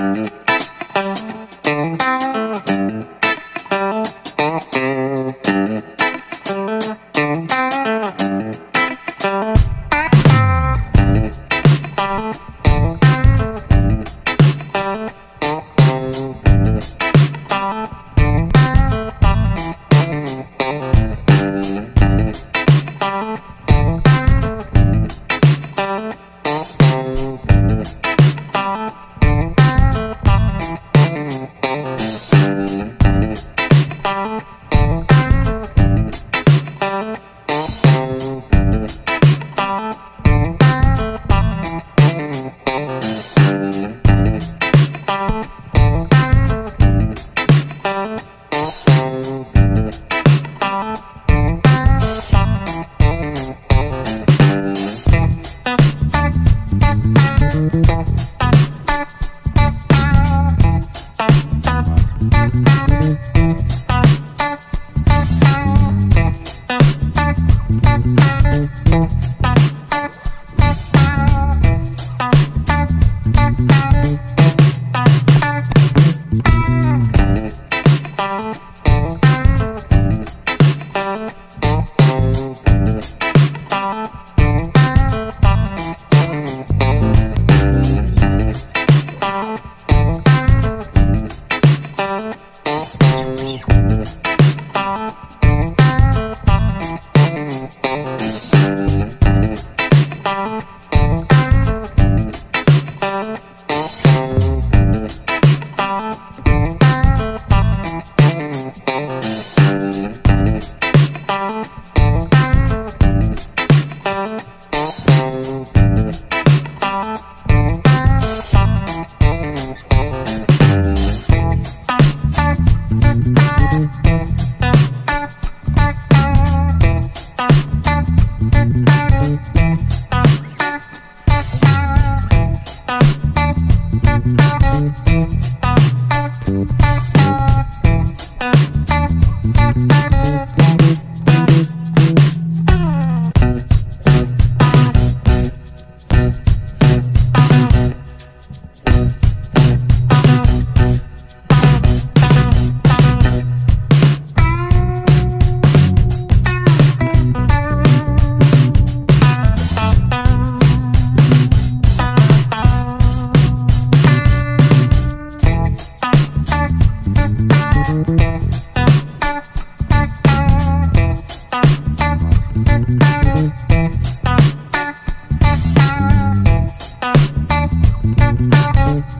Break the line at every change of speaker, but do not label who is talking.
Thank you. Thank Thank you.